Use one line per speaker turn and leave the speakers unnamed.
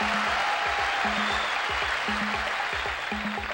うん。